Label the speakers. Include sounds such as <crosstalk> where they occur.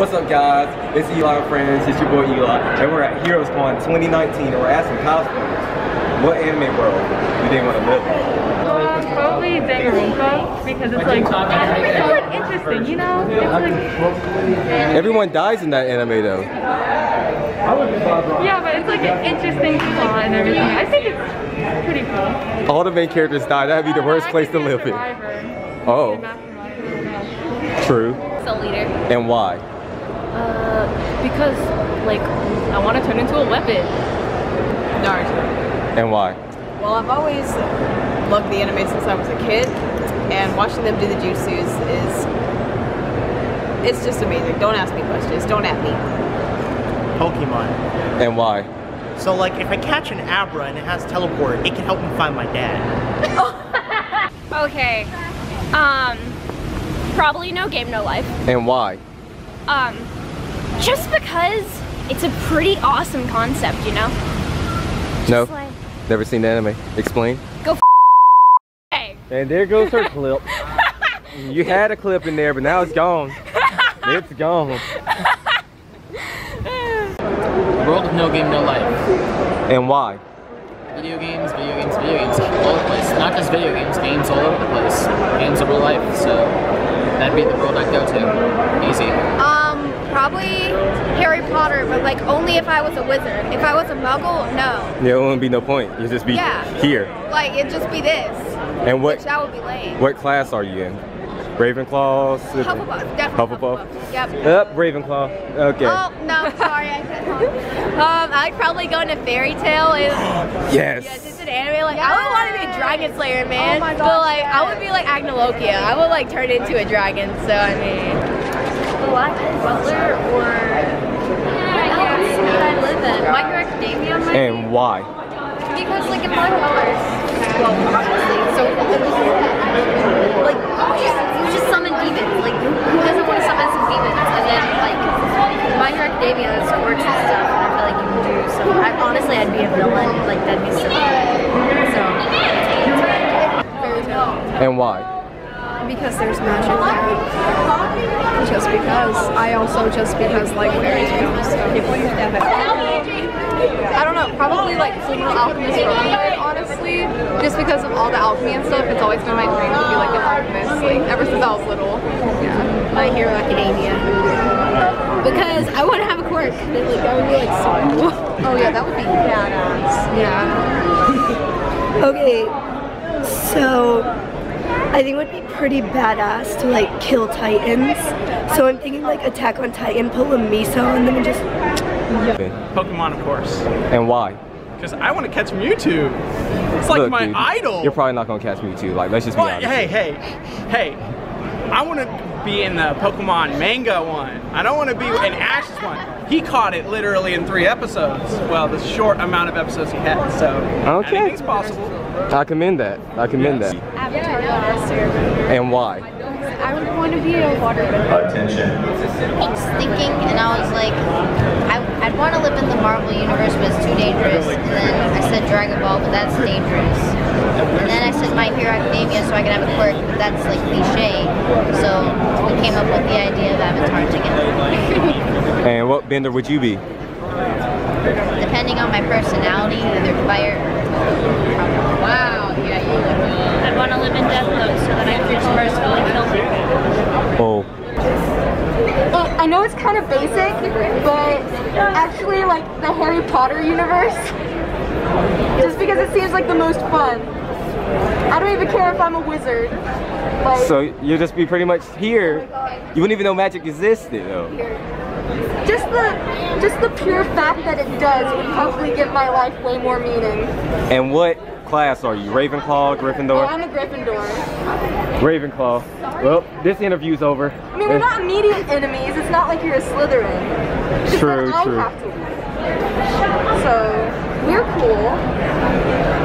Speaker 1: What's up, guys? It's Eli and Friends. It's your boy Eli, and we're at Heroes Con 2019, and we're asking cosplayers what anime world do they want to live in.
Speaker 2: Uh, probably Danganronpa because it's like it's like interesting, you know. It's like
Speaker 1: Everyone dies in that anime, though.
Speaker 2: yeah, but it's like an interesting plot and everything. I think it's pretty cool.
Speaker 1: All the main characters die. That'd be the worst place to live in. Oh.
Speaker 2: Came back from life, I don't know.
Speaker 1: True.
Speaker 3: Soul Eater.
Speaker 1: And why?
Speaker 3: Uh, because like I want to turn into a weapon.
Speaker 4: Naruto.
Speaker 1: And why?
Speaker 4: Well, I've always loved the anime since I was a kid, and watching them do the jutsus is it's just amazing. Don't ask me questions. Don't at me.
Speaker 5: Pokemon.
Speaker 1: And why?
Speaker 5: So like if I catch an Abra and it has teleport, it can help me find my dad. <laughs>
Speaker 3: Okay. Um, probably no game, no life.
Speaker 1: And why?
Speaker 3: Um, just because it's a pretty awesome concept, you know.
Speaker 1: No,
Speaker 3: Just like,
Speaker 1: never seen the anime. Explain.
Speaker 3: Go <laughs> hey.
Speaker 1: And there goes her clip. <laughs> You had a clip in there, but now it's gone. <laughs> It's gone.
Speaker 6: World of no game, no life.
Speaker 1: And why?
Speaker 6: Video games, video games, video games, all over the place. Not just video games, games all over the place. Games of real life, so that'd be the world I'd go to. Easy.
Speaker 7: Um, probably Harry Potter, but like only if I was a wizard. If I was a muggle, no.
Speaker 1: Yeah, it wouldn't be no point. You'd just be
Speaker 7: Yeah.
Speaker 1: here.
Speaker 7: Like it'd just be this.
Speaker 1: And what
Speaker 7: Which that would be lame.
Speaker 1: what class are you in? Ravenclaw? Slytherin?
Speaker 7: Hufflepuff, definitely
Speaker 1: Hufflepuff?
Speaker 7: Yep.
Speaker 1: Up, Ravenclaw. Okay.
Speaker 7: Oh no, sorry, I said Hufflepuff. Um, I'd probably go into Fairy Tail and <gasps>
Speaker 1: yes.
Speaker 7: yeah, just an anime. Like I would want to be a Dragon Slayer, man.
Speaker 3: Oh my
Speaker 7: but
Speaker 3: gosh,
Speaker 7: like I would be like Acnologia. I would like turn into a dragon. So I mean,
Speaker 3: Black Butler or what else would I live in? My Academia might
Speaker 1: And why?
Speaker 3: because like in my colors. Well, obviously, so like you just, you just summon demons. Like who, doesn't want to summon some demons? And then like my Academia quirks and stuff, and I feel like you can do some. I, honestly, I'd be a villain. Like that'd be so. So.
Speaker 7: Fairy
Speaker 1: And why?
Speaker 7: Because there's magic there. Just because. I also just because like fairy tales. I don't know, probably like Fullmetal Alchemist Brotherhood, honestly. Just because of all the alchemy and stuff, it's always been my dream to be like an alchemist, like ever since I was little. Yeah. My Hero Academia. Because I want to have a quirk. That, like, that would be like so cool. Oh yeah, that would be badass. Yeah. <laughs>
Speaker 8: Okay, so I think it would be pretty badass to like kill titans. So I'm thinking like Attack on Titan, pull a Miso, and then just
Speaker 9: Pokemon, of course.
Speaker 1: And why?
Speaker 9: Because I want to catch Mewtwo. It's like
Speaker 1: Look,
Speaker 9: my
Speaker 1: dude,
Speaker 9: idol.
Speaker 1: You're probably not gonna catch Mewtwo. Like, let's just be
Speaker 9: Well,
Speaker 1: honest.
Speaker 9: hey, hey, hey. I want to be in the Pokemon manga one. I don't want to be in Ash's one. He caught it literally in three episodes. Well, the short amount of episodes he had. So
Speaker 1: Okay.
Speaker 9: anything's possible.
Speaker 1: I commend that. I commend that.
Speaker 7: Avatar the Last Airbender.
Speaker 1: And why?
Speaker 7: I would want to be a waterbender.
Speaker 1: Attention.
Speaker 3: I was thinking, and I was like, I, I'd want to live in the Marvel universe, but it's too dangerous. And then I said Dragon Ball, but that's dangerous. And then I said My Hero Academia, so I can have a quirk, but that's like cliche. So we came up with the idea of Avatar together. <laughs>
Speaker 1: And what bender would you be?
Speaker 3: Depending on my personality, either fire.
Speaker 7: Wow,
Speaker 3: want to live in Death Note so that I can just mercifully kill people.
Speaker 1: Oh.
Speaker 10: I know it's kind of basic, but actually like the Harry Potter universe. Just because it seems like the most fun. I don't even care if I'm a wizard. Like,
Speaker 1: So you'll just be pretty much here. You wouldn't even know magic existed though.
Speaker 10: just the just the pure fact that it does would probably give my life way more meaning.
Speaker 1: And what class are you? Ravenclaw,
Speaker 10: Oh,
Speaker 1: Gryffindor?
Speaker 10: I'm a Gryffindor.
Speaker 1: Ravenclaw. Well, this interview's over.
Speaker 10: I mean, we're not immediate enemies. It's not like you're a Slytherin.
Speaker 1: True, true.
Speaker 10: So we're cool.